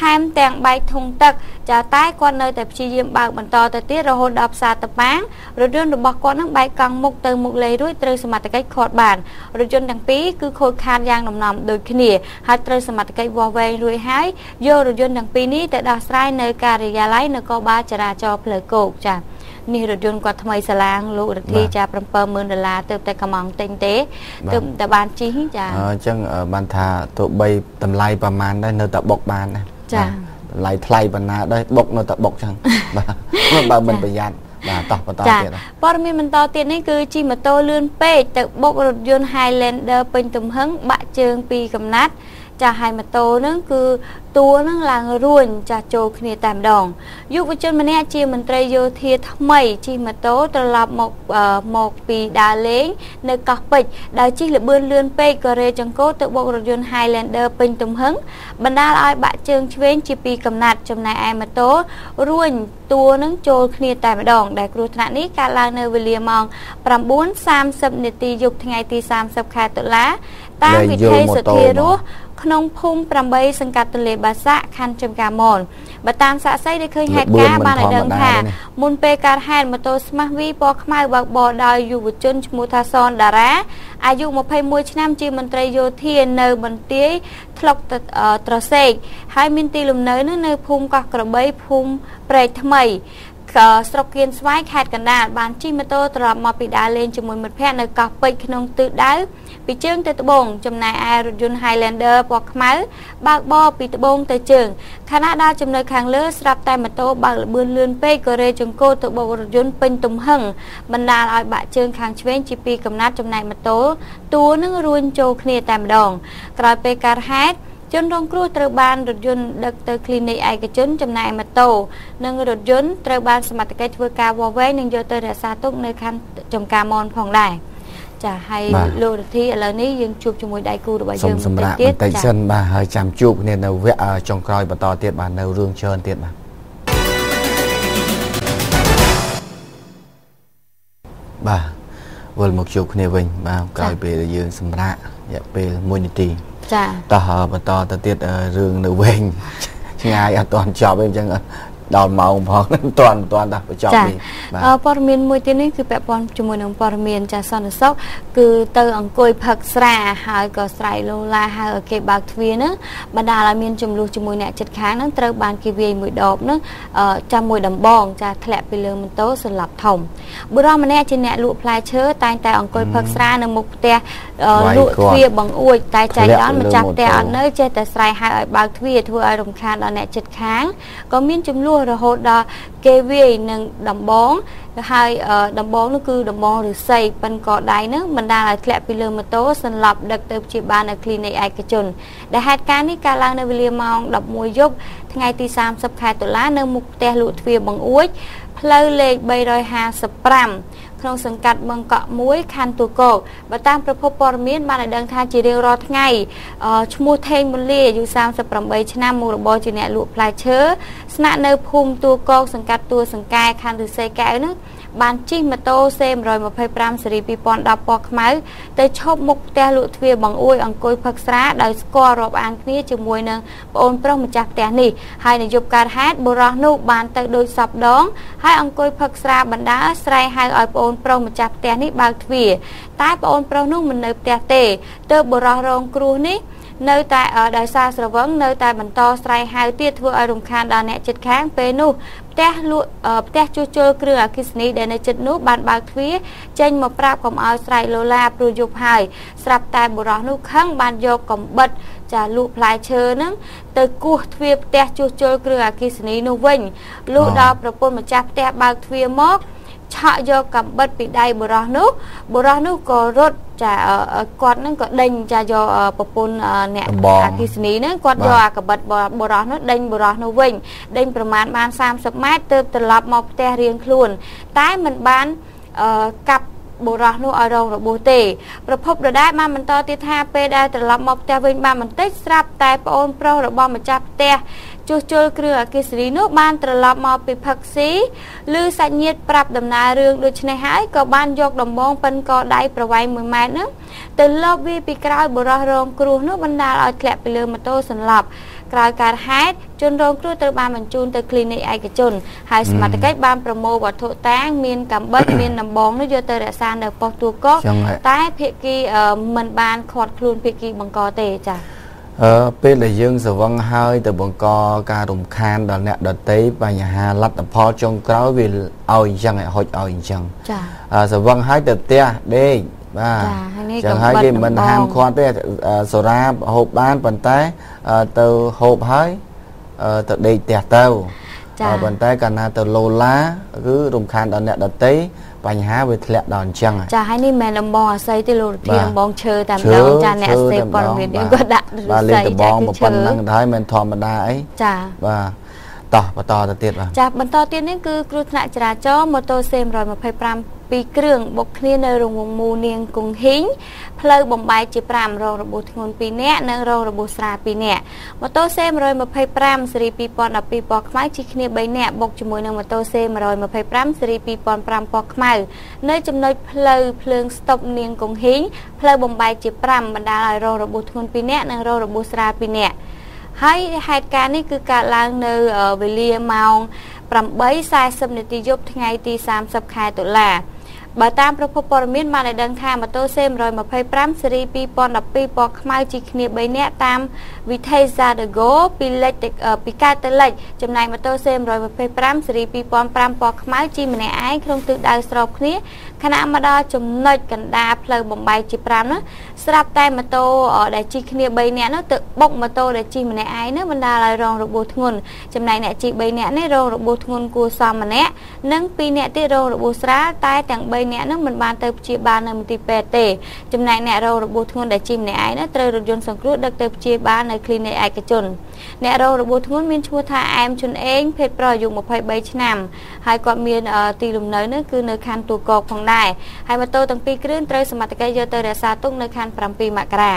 ថែមទាំងបែកធុងទឹកចាតែគាត់នៅតែព្យាយាមបើកបន្តទៅទៀតរហូតដល់ផ្សារតប៉ាងរថយន្តរបស់គាត់នឹងបែកកង់មុខទៅមុខលេរួចត្រូវសមត្ថកិច្ចខាត់បានរថយន្តទាំងពីរគឺខូចខាតយ៉ាងដំណំដូចគ្នាហើយត្រូវសមត្ថកិច្ចវាស់វែងរួចហើយយករថយន្តទាំងពីរនេះទៅដោះស្រាយនៅការិយាល័យនគរបាលចរាចរណ៍ផ្លូវគោកចានេះរថយន្តគាត់ថ្មីសាឡាងលោករទ្ធីចា70000ដុល្លារទៅតែកំងទិញទេទៅតែបានជិះចាអញ្ចឹងបានថាទោះបីតម្លៃប្រមាណដែរនៅតែបុកបានណា ចាតម្លៃថ្លៃប៉ុណ្ណាដែរបុកនៅតែបុកចឹងបាទបើមិនប្រយ័ត្នបាទតោះបន្តទៀតព័ត៌មានបន្តទៀតនេះគឺជិះម៉ូតូលឿនពេកទៅបុករថយន្ត Highlander ពេញទំហឹងបាក់ជើងពីកំណាត់ ចាស់ហើយម៉ូតូហ្នឹងគឺតួហ្នឹងឡើងរួញចាស់ចូលគ្នាតែម្ដងយុវជនម្នាក់ជាមន្ត្រីយោធាថ្មីជិះម៉ូតូត្រឡប់មកមកពីដើរលេង នៅកោះពេជ្រដែលជិះលបឿនលឿនពេកក៏រេចង្គោទៅបុករថយន្ត Highlander ពេញទំហឹងបណ្ដាលឲ្យបាក់ជើងឆ្វេងជាពីកំណាត់ចំណែកឯម៉ូតូរួញតួនឹងចូលគ្នាតែម្ដង ដែលគ្រោះថ្នាក់នេះកើតឡើងនៅវេលាម៉ោង9:30នាទីយប់ថ្ងៃទី30ខែតុលាតាមវិធីសុធារស់ ក្នុងភូមិ8សង្កាត់ទន្លេបាសាក់ខណ្ឌចំការមនបើតាមសាកសីដែលឃើញហេតុការណ៍បានឲ្យដឹងថាមុនពេលកើតហេតុម៉ូតូស្មាស់វីពណ៌ខ្មៅបើកបរដោយយុវជនឈ្មោះថាសនតារាអាយុ21ឆ្នាំជាមន្ត្រីយោធានៅបន្ទាយថ្លុកត្រសេកហើយមានទីលំនៅនៅភូមិកោះក្របីភូមិព្រែកថ្មី ស្រុកគៀនស្វាយខេត្តកណ្ដាលបានជិះម៉ូតូត្រឡប់មកពីដើរលេងជាមួយមិត្តភ័ក្តិនៅកោះពេជ្រក្នុងទិសដៅពីជើងទៅត្បូងចំណែកឯរថយន្ត Highlander ពណ៌ខ្មៅបើកបរពីត្បូងទៅជើងខណៈដល់ចំណុចខាងលើស្រាប់តែម៉ូតូបើកល្បឿនលឿនពេកក៏រេចង្គោទៅបុករថយន្តពេញទំហឹងបណ្ដាលឲ្យបាក់ជើងខាងឆ្វេងជាពីរកំណាត់ចំណែកម៉ូតូតួនឹងរួញចូលគ្នាតែម្ដងក្រោយពេលកើតហេតុ ជនរងគ្រោះត្រូវបានរថយន្តដឹកទៅគ្លីនិកឯកជនចំណែកម៉ូតូនិងរថយន្តត្រូវបានសមត្ថកិច្ចធ្វើការវាស់វែងនិងយកទៅរក្សាទុកនៅខណ្ឌចំការមនផងដែរចាហើយលោករទ្ធីឥឡូវនេះយើងជួបជាមួយដៃគូរបស់យើងបន្តិចទៀតបន្តិចសិនបាទហើយចាំជួបគ្នានៅវគ្គចុងក្រោយបន្តទៀតបាទនៅរឿងច្រើនទៀតបាទបាទវិលមកជួបគ្នាវិញបាទក្រោយពេលយើងសម្រាករយៈពេល1នាទី ចាតោះបន្តទៅទៀតរឿងនៅវិញឆ្ងាយអត់ទាន់ចប់ទេអញ្ចឹង ដល់ម៉ោងផងមិនទាន់មិនទាន់ដល់បញ្ចប់នេះបាទព័ត៌មានមួយទៀតនេះគឺពាក់ព័ន្ធជាមួយនឹងព័ត៌មានចាសន្តិសុខគឺទៅអង្គុយផឹកស្រាហើយក៏ស្រែកលោឡាហៅឲ្យគេបើកទ្វារហ្នឹងបណ្ដាលឲ្យមានចំនួនជាមួយអ្នកចិត្តខាងហ្នឹងត្រូវបានគេវាយមួយដបហ្នឹងចាំមួយដំបងចាធ្លាក់ពីលើម៉ូតូសន្លប់ធំបុរសម្នាក់ជាអ្នកលក់ផ្លែឈើតែងតែអង្គុយផឹកស្រានៅមុខផ្ទះលក់ទ្វារបង្អួចតែចៃដន្យម្ចាស់ផ្ទះអត់នៅចេះតែស្រែកហៅឲ្យបើកទ្វារធ្វើឲ្យរំខានដល់អ្នកចិត្តខាងក៏មានចំនួនរហូតដល់គេវាយនឹងដំបងហើយដំបងនោះគឺដំបងឫស្សីប៉ិនកដៃនឹងបណ្ដាលឲ្យធ្លាក់ពីលើម៉ូតូសន្លប់ដឹកទៅព្យាបាលនៅគ្លីនិកឯកជន ដែលហេតុការណ៍នេះកើតឡើងនៅវេលាម៉ោង11យប់ថ្ងៃទី30ខែតុលានៅមុខផ្ទះលក់ទ្វារបង្អួចផ្លូវលេខ355 ក្នុងសង្កាត់បឹងកក់1ខណ្ឌទូកោកបើតាមប្រភពព័ត៌មានបានឲ្យដឹងថាជារៀងរាល់ថ្ងៃឈ្មោះថេងមូលាអាយុ38ឆ្នាំមុខរបរជាអ្នកលក់ផ្លែឈើស្នាក់នៅភូមិទូកោកសង្កាត់ទួលសង្កែខណ្ឌឫស្សីកែវនោះ បានជិះម៉ូតូសេ125 ស៊េរី2010ពណ៌ខ្មៅទៅឈប់មុខផ្ទះលក់ទ្វារបង្អួយអង្គុយផឹកស្រាដោយស្គាល់រាប់អានគ្នាជាមួយនឹងប្អូនប្រុសម្ចាស់ផ្ទះនេះហើយនៅយប់កើតហេតុបុរសនោះបានទៅដូចសពដង ហើយអង្គុយផឹកស្រាបណ្ដាស្រែកហៅឲ្យប្អូនប្រុសម្ចាស់ផ្ទះនេះបើកទ្វារតែប្អូនប្រុសនោះមិននៅផ្ទះទេទើបបុរសរងគ្រោះនេះ នៅតែដោយសារស្រវឹងនៅតែបន្តស្រែកហៅទៀតធ្វើឲ្យរំខានដល់អ្នកចិត្តខាងពេលនោះផ្ទះលក់ផ្ទះជួសជុលគ្រឿងអគ្គិសនីដែលនៅចិត្តនោះបានបើកទ្វារចេញមកប្រាប់កុំឲ្យស្រែកលោឡាព្រោះយប់ហើយស្រាប់តែបុរសនោះខឹងបានយកកំបិតចាលក់ផ្លែឈើហ្នឹងទៅគោះទ្វារផ្ទះជួសជុលគ្រឿងអគ្គិសនីនោះវិញលុះដល់ប្រពន្ធម្ចាស់ផ្ទះបើកទ្វារមកឆក់យកកំបិតពីដៃបុរសនោះបុរសនោះក៏រត់ ចាគាត់នឹងក៏ដេញចាយកប្រពន្ធអ្នកអគិសនីហ្នឹងគាត់យកអាកបិតបុរសនោះដេញបុរសនោះវិញដេញប្រមាណបាន30ម៉ែត្រទើបត្រឡប់មកផ្ទះរៀងខ្លួន តែមិនបានកាប់បុរសនោះឲ្យរងរបួសទេប្រភពដដែលបានបន្តទៀតថាពេលដែលត្រឡប់មកផ្ទះវិញបានបន្តិចស្រាប់តែប្អូនប្រុសរបស់ម្ចាស់ផ្ទះ ជួសជុលគ្រឿងអគ្គិសនីនោះបានត្រឡប់មកពីផឹកស៊ីឬសាច់ញាតិប្រាប់ដំណើររឿងដូចនេះហើយក៏បានយកដំបងប៉ិនកដៃប្រវែង1ម៉ែត្រនោះទៅលបវាពីក្រោយបរោះរងគ្រោះនោះបណ្ដាលឲ្យធ្លាក់ពីលើម៉ូតូសន្លប់ក្រោយការហេតុជនរងគ្រោះត្រូវបានបញ្ជូនទៅគ្លីនិកឯកជន ហើយសមត្ថកិច្ចបានប្រមូលវត្ថុតាងមានកំបិតមានដំបងនោះយកទៅរក្សានៅប៉ុស្តិ៍ទូកកតែភៀកគីមិនបានខាត់ខ្លួនភៀកគីបង្កទេចា៎ អឺពេលដែលយើងស្រវឹងហើយទៅបង្កការរំខានដល់អ្នកដតីបញ្ហាលទ្ធផលចុងក្រោយវាឲ្យអញ្ចឹងឲ្យហុចឲ្យអញ្ចឹងចាអឺស្រវឹងហើយទៅផ្ទះដេកបាទចឹងហើយគេមិនហាមឃាត់ទេសូរ៉ាហូបបានប៉ុន្តែទៅហូបហើយទៅដេកផ្ទះទៅចាប៉ុន្តែកាលណាទៅលោឡាគឺរំខានដល់អ្នកដតី បញ្ហាវាធ្លាក់ដល់អញ្ចឹងចាហើយនេះមិនមែនដំបងអាស័យទេលោករដ្ឋាភិបាលដំបងឈើតាមដងចាអ្នកអាស័យព័ត៌មានយើងក៏ដាក់បាទលេខដំបងប៉ុណ្ណឹងដែរមិនធម្មតាអីចាបាទតោះបន្តទៅទៀតបាទចាបន្តទៀតនេះគឺគ្រោះថ្នាក់ចរាចរណ៍ម៉ូតូ C125 ពីរគ្រឿងបុកគ្នានៅរងងមូនាងគង្ហីងផ្លូវបំបែកជា5រងរបួសធ្ងន់2នាក់និងរងរបួសស្រាល2នាក់ម៉ូតូ C125 ស៊េរី2012ពណ៌ខ្មៅជិះគ្នា3នាក់បុកជាមួយនឹងម៉ូតូ C125 ស៊េរី2005ពណ៌ខ្មៅនៅចំណុចផ្លូវភ្លើងស្តុបនាងគង្ហីងផ្លូវបំបែកជា5បណ្ដាលឲ្យរងរបួសធ្ងន់2នាក់និងរងរបួសស្រាល2នាក់ហើយហេតុការណ៍នេះគឺកើតឡើងនៅវេលាម៉ោង8:40នាទីយប់ថ្ងៃទី30ខែតុលា បបើតាមប្រភពព័ត៌មានបានឲ្យដឹងថាម៉ូតូ C125 ស៊េរី2012ពណ៌ខ្មៅជីគ្នា3នាក់តាមវិថី Zadago ពីលិចពីកើតទៅលិចចំណែកម៉ូតូ C125 ស៊េរី2005ពណ៌ខ្មៅជីម្នាក់ឯងក្នុងទិសដៅស្របគ្នា ខណៈមកដល់ចំណុចកណ្ដាលផ្លូវបំបីជា5នោះស្រាប់តែម៉ូតូដែលជិះគ្នា3នាក់នោះទៅបុកម៉ូតូដែលជិះម្នាក់ឯងនោះបណ្ដាលឲ្យរងរបួសធ្ងន់ចំណែកអ្នកជិះ3នាក់នេះរងរបួសធ្ងន់គួរសមម្នាក់និង2នាក់ទៀតរងរបួសស្រាលតែទាំង3នាក់នោះមិនបានទៅព្យាបាលនៅមន្ទីរពេទ្យទេចំណែកអ្នករងរបួសធ្ងន់ដែលជិះម្នាក់ឯងនោះត្រូវរថយន្តសង្គ្រោះដឹកទៅព្យាបាលនៅគ្លីនិកឯកជនអ្នករងរបួសធ្ងន់មានឈ្មោះថាអែមជុនអេងភេទប្រុសអាយុ23ឆ្នាំហើយគាត់មានទីលំនៅនោះគឺនៅខណ្ឌទូកកផងដែរហើយម៉ូតូទាំងពីរគ្រឿងត្រូវសមត្ថកិច្ចយកទៅរក្សាទុកនៅខណ្ឌ7មករា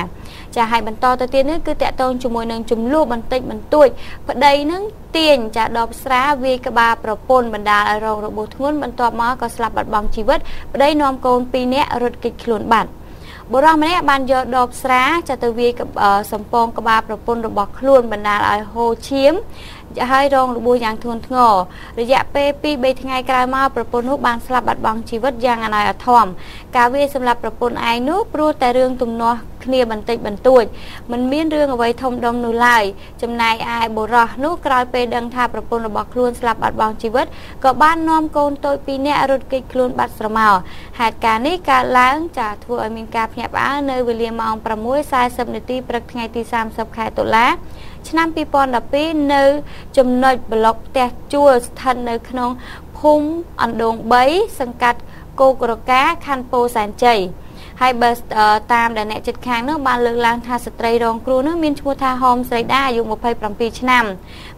ចាហើយបន្តទៅទៀតនេះគឺតកតងជាមួយនឹងចំនួនបន្តិចបន្តួចប្តីនឹងទាញចាដបស្រាវាយក្បាលប្រពន្ធបណ្ដាលឲ្យរងរបួសធ្ងន់បន្ទាប់មកក៏ស្លាប់បាត់បង់ជីវិតប្តីនាំកូន2នាក់រត់គេចខ្លួនបាត់បុរសម្នាក់បានយកដបស្រាចាទៅវាយសំពងក្បាលប្រពន្ធរបស់ខ្លួនបណ្ដាលឲ្យហូរឈាម ហើយរងរបួសយ៉ាងធ្ងន់ធ្ងររយៈពេល2 3ថ្ងៃក្រោយមកប្រពន្ធនោះបានស្លាប់បាត់បង់ជីវិតយ៉ាងអនាយអធមការវាសម្រាប់ប្រពន្ធឯងនោះព្រោះតែរឿងទំនាស់គ្នាបន្តិចបន្តួចមិនមានរឿងអ្វីធំដុំនោះឡើយចំណែកឯបុរសនោះក្រោយពេលដឹងថាប្រពន្ធរបស់ខ្លួនស្លាប់បាត់បង់ជីវិតក៏បាននាំកូនតូច2នាក់រត់គេចខ្លួនបាត់ស្រមោលហេតុការណ៍នេះកើតឡើងចាធ្វើឲ្យមានការភ្ញាក់ផ្អើលនៅវេលាម៉ោង6:40នាទីព្រឹកថ្ងៃទី30ខែតុលាឆ្នាំ2012នៅចំណុចប្លុកផ្ទះជួលស្ថិតនៅក្នុងភូមិអណ្ដូង3សង្កាត់គោករកាខណ្ឌពោធិ៍សែនជ័យ ហើយបើតាមដែលអ្នកចិត្តខាងនោះបានលើកឡើងថាស្ត្រីរងគ្រោះនោះមានឈ្មោះថាហមស្រីដាអាយុ27ឆ្នាំ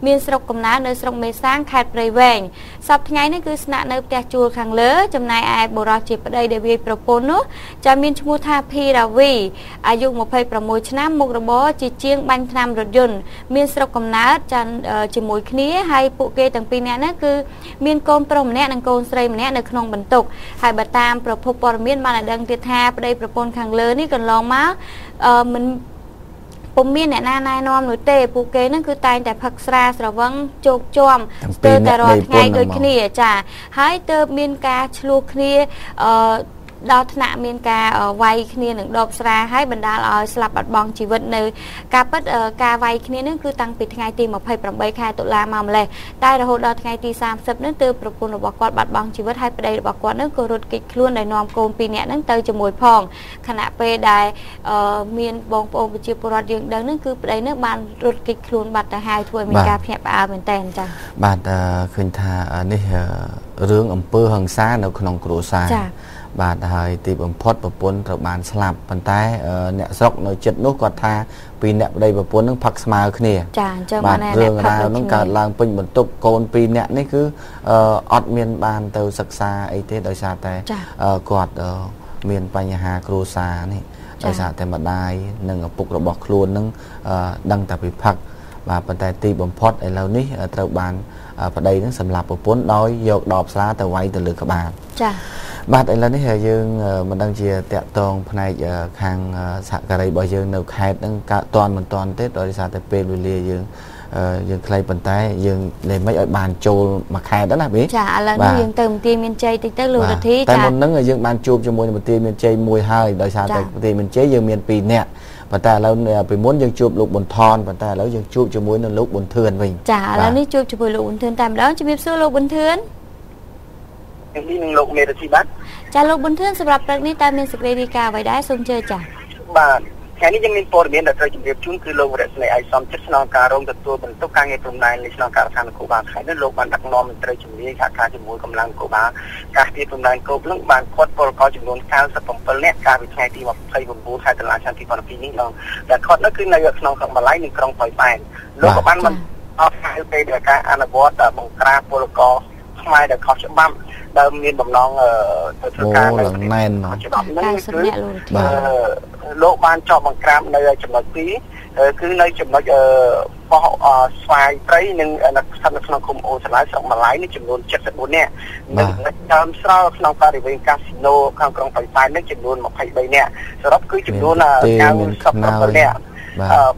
មានស្រុកកំណើតនៅស្រុកមេសាងខេត្តព្រៃវែងសប្តាហ៍ថ្ងៃនេះគឺស្នាក់នៅផ្ទះជួលខាងលើចំណែកឯបុរសជាប្តីដែលវាយប្រពន្ធនោះចាមានឈ្មោះថាភីរាវីអាយុ26ឆ្នាំមុខរបរជាជាងបាញ់ថ្នាំរថយន្តមានស្រុកកំណើតចាជាមួយគ្នាហើយពួកគេទាំងពីរនាក់នេះគឺមានកូនប្រុសម្នាក់និងកូនស្រីម្នាក់នៅក្នុងបន្ទុកហើយបើតាមប្រភពព័ត៌មានបានឲ្យដឹងទៀតថាប្តីប្រពន្ធខាងលើនេះកន្លងមកអឺមិនពុំមានអ្នកណាណែនាំនោះទេពួកគេនឹងគឺតែងតែផឹកស្រាស្រវឹងជោគជាំស្ទើរតែរាល់ថ្ងៃដូចគ្នាចាហើយទើបមានការឆ្លោះគ្នាអឺ ដល់ថ្នាក់មានការវាយគ្នានឹងដបស្រាហើយបណ្ដាលឲ្យស្លាប់បាត់បង់ជីវិតនៅ ការពិតការវាយគ្នានឹងគឺតាំងពីថ្ងៃទី28ខែតុលាមកម្លេះតែរហូតដល់ថ្ងៃទី30នឹងទើបប្រពន្ធរបស់គាត់បាត់បង់ជីវិតហើយប្តីរបស់គាត់នឹងក៏រត់គេចខ្លួនដោយនាំកូនពីរនាក់នឹងទៅជាមួយផងខណៈពេលដែលមានបងប្អូនប្រជាពលរដ្ឋយើងដឹងនឹងគឺប្តីនឹងបានរត់គេចខ្លួនបាត់ទៅហើយធ្វើឲ្យមានការភ្ញាក់ផ្អើលមែនតើចា៎បាទឃើញថានេះរឿងអំពើហិង្សានៅក្នុងគ្រួសារចា៎ បាទហើយទីបំផុតប្រពន្ធត្រូវបានស្លាប់ប៉ុន្តែអ្នកស្រុកនៅចិត្តនោះគាត់ថាពីអ្នកប្តីប្រពន្ធនឹងផឹកស្មើគ្នាចាអញ្ចឹងបានរឿងរ៉ាវនឹងកើតឡើងពេញបន្ទុកកូនពីរអ្នកនេះគឺអត់មានបានទៅសិក្សាអីទេដោយសារតែគាត់មានបញ្ហាគ្រួសារនេះដោយសារតែម្ដាយនិងឪពុករបស់ខ្លួននឹងដឹងតែពីផឹកបាទប៉ុន្តែទីបំផុតឥឡូវនេះត្រូវបាន ប្តីនឹងសម្លាប់ប្រពន្ធដោយយកដបស្រាទៅវាយទៅលើក្បាលចាបាទឥឡូវនេះយើងមិនដឹងជាតកតងផ្នែកខាងសហការីរបស់យើងនៅខេត្តហ្នឹងកើតតន់មិនតន់ទេដោយសារតែពេលវេលាយើងយើងខ្លីប៉ុន្តែយើងលេមិនឲ្យបានចូលមួយខែដែរណាបេចាឥឡូវនេះយើងទៅមន្ទីរមានជ័យតិចទៅលោករដ្ឋាតែមុនហ្នឹងយើងបានជួបជាមួយនឹងមន្ទីរមានជ័យមួយហើយដោយសារតែមន្ទីរមានជ័យយើងមាន2នាក់ ប៉ុន្តែឥឡូវពីមុនយើងជួបលោកប៊ុនថនប៉ុន្តែឥឡូវយើងជួបជាមួយនឹងលោកប៊ុនធឿនវិញចាឥឡូវនេះជួបជាមួយលោកប៊ុនធឿនតែម្ដងជំរាបសួរលោកប៊ុនធឿននេះនឹងលោកមេរដ្ឋីបាទចាលោកប៊ុនធឿនសម្រាប់ព្រឹកនេះតើមានសេចក្តីរាយការណ៍អ្វីដែរសូមជឿចាបាទ ថ្ងៃនេះយើងមានព័ត៌មានដែលត្រូវជម្រាបជូនគឺលោករស្មីអៃសំចិត្តស្នងការរងទទួលបន្ទុកការងារព្រំដែននៃស្នងការដ្ឋានគូបាខេត្តនេះលោកបានដឹកនាំមន្ត្រីជំនាញសហការជាមួយកម្លាំងគូបាការពារព្រំដែនគោកនឹងបានខាត់ពលករចំនួន97នាក់កាលពីថ្ងៃទី29ខែតុលាឆ្នាំ2012នេះដល់ដែលខាត់នោះគឺនៅក្នុងក្រុងម៉ាឡៃនិងក្រុងប៉ោយប៉ែនលោកក៏បានមិនអត់ហៅពេលដែលការអនុវត្តបង្ក្រាបពលករ ខ្មែរដែលខុសច្បាប់ដែលមានបំណងទៅធ្វើការនៅណែនច្បាប់ហ្នឹងគឺលោកបានចោទបង្ក្រាបនៅចំណុច2គឺនៅចំណុចបោះស្វាយត្រីនិងស្ថិតនៅក្នុងឃុំអូសាឡាយស្រុកម៉ាឡៃនេះចំនួន74នាក់និងចំណុចដើមស្រល់ក្នុងបរិវេណកាស៊ីណូខាងក្រុងបៃតងនេះចំនួន23នាក់សរុបគឺចំនួន97នាក់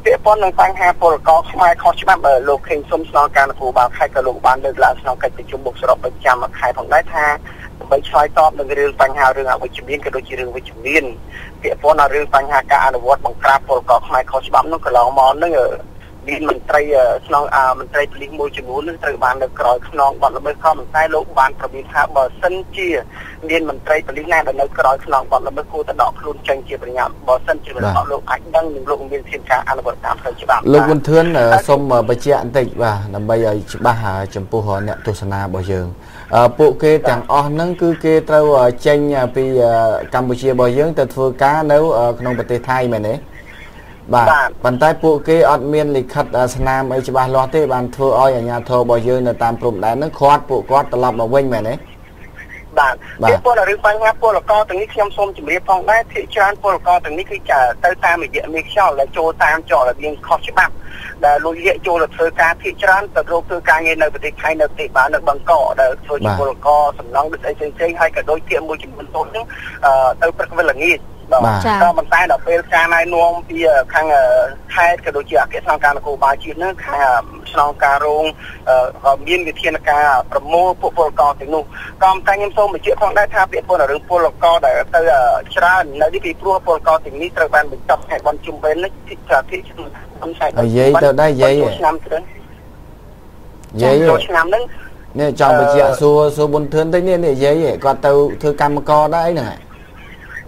ពាក់ព័ន្ធនឹងបញ្ហាពលករខ្មែរខុសច្បាប់លោកខេងសុំស្នងការនគរបាលខេត្តក៏លោកបានលើកឡើងក្នុងកិច្ចប្រជុំមុខសរុបប្រចាំខែផងដែរថាដើម្បីឆ្លើយតបនឹងរឿងបញ្ហារឿងអវិជ្ជមានក៏ដូចជារឿងវិជ្ជមានពាក្យពន្ធដល់រឿងបញ្ហាការអនុវត្តបង្ក្រាបពលករខ្មែរខុសច្បាប់នោះកន្លងមកនឹង មានមន្ត្រីស្នងមន្ត្រីប៉ូលីសមួយចំនួននឹងត្រូវបាននៅក្រោយខ្នងបាត់ល្មើសខំតែលោកបានប្រមានថាបើសិនជាមានមន្ត្រីប៉ូលីសណាដែលនៅក្រោយខ្នងបាត់ល្មើសគួរតែដកខ្លួនចេញជាប្រញាប់បើសិនជាលោកលោកអាចដឹងនឹងលោកមានធានការអនុវត្តតាមផ្លូវច្បាប់លោកវុនធឿនសូមបញ្ជាក់បន្តិចបាទដើម្បីឲ្យច្បាស់ចំពោះអ្នកទស្សនារបស់យើងពួកគេទាំងអស់ហ្នឹងគឺគេត្រូវចេញពីកម្ពុជារបស់យើងទៅធ្វើការនៅក្នុងប្រទេសថៃមែនទេ បាទប៉ុន្តែពួកគេអត់មានលិខិតស្នាមអីច្បាស់លាស់ទេបានធ្វើឲ្យអាជ្ញាធររបស់យើងនៅតាមព្រំដែនហ្នឹងខាត់ពួកគាត់ត្រឡប់មកវិញមែនទេបាទពីពលរឿងបញ្ហាពលករទាំងនេះខ្ញុំសូមជម្រាបផងដែរភាគច្រើនពលករទាំងនេះគឺទៅតាមរយៈមេខ្យល់ដែលចូលតាមចររបៀងខុសច្បាប់ដែលលួចលាក់ចូលទៅធ្វើការភាគច្រើនទៅរកធ្វើការងារនៅប្រទេសថៃនៅប្រទេសបានៅបឹងកដែលធ្វើជាពលករសំណងដូចអីផ្សេងៗហើយក៏ដូចជាមួយចំនួនតូចហ្នឹងទៅព្រឹកវិលល្ងាច បាទក៏ប៉ុន្តែដល់ពេលការណែនាំពីខាងខេត្តក៏ដូចជាអគ្គស្នងការនគរបាលជាតិនឹងខាងស្នងការរងក៏មានវិធានការប្រមូលពួកពលករទាំងនោះក៏ប៉ុន្តែខ្ញុំសូមបញ្ជាក់ផងដែរថាពាក្យពលរឿងពលករដែលទៅច្រើននៅនេះពីព្រោះពលករទាំងនេះត្រូវបានបញ្ចប់ខែបនជុំបិណ្ឌនេះទីទីខ្ញុំឆែកនិយាយទៅដែរនិយាយឆ្នាំទៅនិយាយឆ្នាំហ្នឹងនេះចង់បញ្ជាក់សួរសួរបុនធឿនតិចនេះនិយាយគាត់ទៅធ្វើកម្មករដែរហ្នឹងហើយ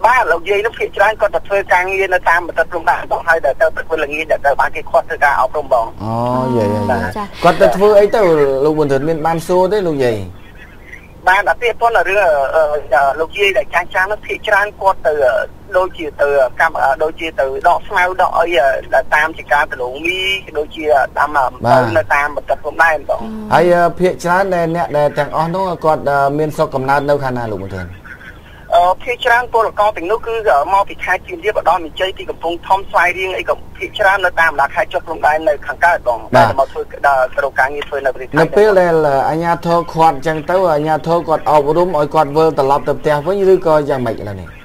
បាទលោកយាយនោះភាគច្រើនគាត់ទៅធ្វើការងារនៅតាមបន្ទប់ព្រំដែនបងហើយដែលទៅធ្វើល្ងាចដែលទៅបានគេខាត់ធ្វើការអប់រំបងអូយាយគាត់ទៅធ្វើអីទៅលោកបុនធឿនមានបានសួរទេលោកយាយបានតែពាក្យប៉ុនរឿងលោកយាយដែលចាស់ចាស់នោះភាគច្រើនគាត់ទៅដូចជាទៅកម្មដូចជាទៅដកស្មៅដកអីដែលតាមជាការដលងមីដូចជាតាមនៅតាមបន្ទប់ព្រំដែនបងហើយភាគច្រើនដែលអ្នកដែលទាំងអស់នោះគាត់មានស្រុកកំណើតនៅខាងណាលោកបុនធឿនអឺ ភាគច្រើនពលករទាំងនោះគឺមកពីខេត្តជៀមរាបឧត្តរមានជ័យទីកំពង់ធំស្វាយរៀងអីក៏ភាគច្រើននៅតាមបណ្ដាខេត្តចុះព្រំដែននៅខាងកើតបងតែមកធ្វើដល់រកការងារធ្វើនៅប្រទេសនៅពេលដែលអាជ្ញាធរខាត់អញ្ចឹងទៅអាជ្ញាធរគាត់អប់រំឲ្យគាត់វិលត្រឡប់ទៅផ្ទះវិញឬក៏យ៉ាងម៉េចឥឡូវនេះ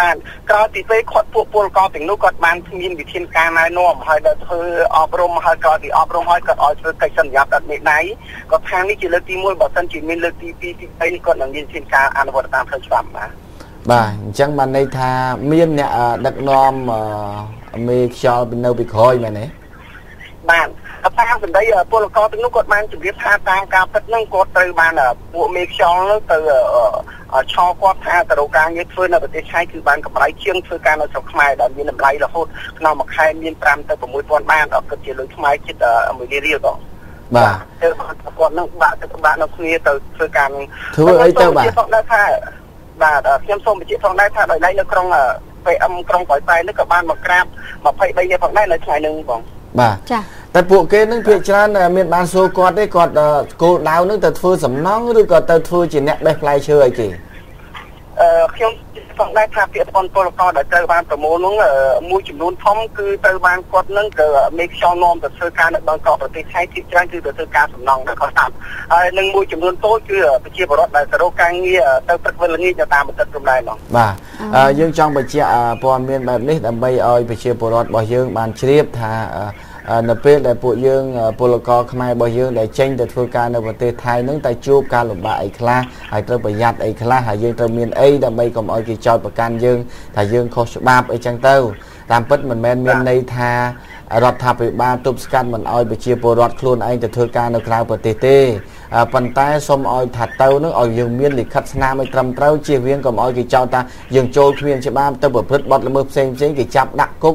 បានក្រោយពីពេលគាត់ពួកពលករទាំងនោះគាត់បានមានវិធានការណែនាំហើយដល់ធ្វើអប់រំហើយក្រោយពីអប់រំហើយគាត់ឲ្យធ្វើកិច្ចសន្យាបដល់មេដៃគាត់ថានេះជាលើកទី1បើសិនជាមានលើកទី2ទី3នេះគាត់នឹងមានវិធានការអនុវត្តតាមផ្លូវច្បាប់បាទបាទអញ្ចឹងបានន័យថាមានអ្នកដឹកនាំមេខ្យល់នៅពីក្រោយមែនទេបាទ តាមសម្ដីពលករទាំងនោះគាត់បានជម្រាបថាតាមការពិតហ្នឹងគាត់ត្រូវបានពួកមេខ្យល់នោះទៅឆោគាត់ថាទៅរកការងារធ្វើនៅប្រទេសថៃគឺបានកម្រៃជាងធ្វើការនៅស្រុកខ្មែរដែលមានតម្លៃរហូតក្នុងមួយខែមាន5ទៅ6000បាតអត់គិតជាលុយខ្មែរជិត1លានរៀលបងបាទទៅគាត់នឹងបាក់ទឹកបាក់នៅគ្នាទៅធ្វើការធ្វើអីទៅបាទផងដែរថាបាទខ្ញុំសូមបញ្ជាក់ផងដែរថាដោយឡែកនៅក្រុង PM ក្រុងកោយប៉ែនេះក៏បានមកក្រាប23នេះផងដែរនៅថ្ងៃនេះបងបាទចា តែពួកគេនឹងភាកច្រើនមានបានសួរគាត់ទេគាត់គោលដៅនឹងទៅធ្វើសំណង់ឬក៏ទៅធ្វើជាអ្នកបេះផ្លែឈើអីគេអឺខ្ញុំសង្កេតថាពាក្យប៉ុនពលករដែលត្រូវបានប្រមូលនោះមួយចំនួនធំគឺត្រូវបានគាត់នឹងក៏មេខ្យល់នាំទៅធ្វើការនៅបឹងកក់ប្រទេសថៃទីច្រើនគឺទៅធ្វើការសំណង់នៅខុសតាមហើយនឹងមួយចំនួនតូចគឺប្រជាពលរដ្ឋដែលទៅរកការងារទៅព្រឹកវិលល្ងាចទៅតាមបន្ទិតព្រំដែននោះបាទយើងចង់បញ្ជាក់ព័ត៌មានបែបនេះដើម្បីឲ្យប្រជាពលរដ្ឋរបស់យើងបានជ្រាបថា នៅពេលដែលពួកយើងពលករខ្មែររបស់យើងដែលចេញទៅធ្វើការនៅប្រទេសថៃនឹងតែជួបការលំបាកអីខ្លះហើយត្រូវប្រយ័ត្នអីខ្លះហើយយើងត្រូវមានអីដើម្បីកុំឲ្យគេចោទប្រកាន់យើងថាយើងខុសច្បាប់អីចឹងទៅតាមពិតមិនមែនមានន័យថារដ្ឋាភិបាលទប់ស្កាត់មិនឲ្យប្រជាពលរដ្ឋខ្លួនឯងទៅធ្វើការនៅក្រៅប្រទេសទេ ប៉ុន្តែសូមឲ្យថាទៅនឹងឲ្យយើងមានលិខិតស្នាមឲ្យត្រឹមត្រូវជៀសវាងកុំឲ្យគេចោទថាយើងចូលគ្មានច្បាប់ទៅប្រព្រឹត្តបទល្មើសផ្សេងផ្សេងគេចាប់ដាក់គុក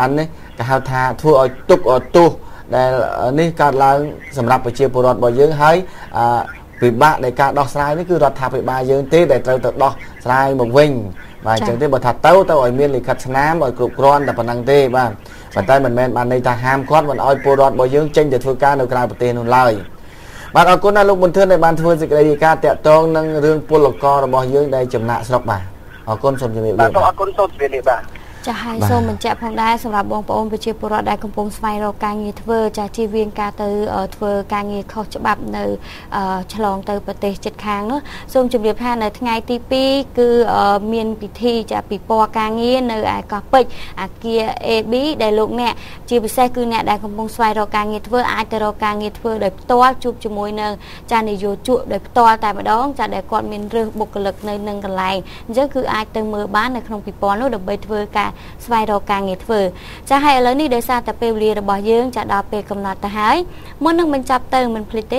អានេះគេហៅថាធ្វើឲ្យទុកទោសដែលនេះកើតឡើងសម្រាប់ប្រជាពលរដ្ឋរបស់យើងហើយអពិបាកនៃការដោះស្រាយនេះគឺរដ្ឋាភិបាលយើងទេដែលត្រូវទៅដោះស្រាយមកវិញបាទអញ្ចឹងទេបើថាទៅទៅឲ្យមានលិខិតស្នាមឲ្យគ្រប់គ្រាន់តែប៉ុណ្្នឹងទេបាទប៉ុន្តែមិនមែនបានន័យថាហាមគាត់មិនឲ្យពលរដ្ឋរបស់យើងចេញទៅធ្វើការនៅក្រៅប្រទេសនោះឡើយ បាទអរគុណណាលោកមុនធឿនដែលបានធ្វើសេចក្តីរាយការណ៍តាក់ទងនឹងរឿងពលកររបស់យើងដែលចំណាក់ស្រុកបាទអរគុណសូមជម្រាបលាបាទអរគុណសូមជម្រាបលាបាទ ចាហើយសូមបញ្ជាក់ផងដែរសម្រាប់បងប្អូនប្រជាពលរដ្ឋដែលកំពុងស្វែងរកការងារធ្វើចាជៀសវាងការទៅធ្វើការងារខុសច្បាប់នៅឆ្លងទៅប្រទេសជិតខាងនោះសូមជម្រាបថានៅថ្ងៃទី2គឺមានពិធីចាពិព័រណ៍ការងារនៅឯកោះពេជ្រអាគារ AB ដែលលោកអ្នកជាពិសេសគឺអ្នកដែលកំពុងស្វែងរកការងារធ្វើអាចទៅរកការងារធ្វើដោយផ្ទាល់ជួបជាមួយនឹងចានយោជកដោយផ្ទាល់តែម្ដងចាដែលគាត់មានរើសបុគ្គលិកនៅនឹងកន្លែងអញ្ចឹងគឺអាចទៅមើលបាននៅក្នុងពិព័រណ៍នោះដើម្បីធ្វើការស្វែងរកការងារធ្វើចាហើយឥឡូវនេះដោយសារតែពេលវេលារបស់យើងចាដល់ពេលកំណត់ទៅហើយមុននឹងបញ្ចប់ទៅមិនភ្លេចទេ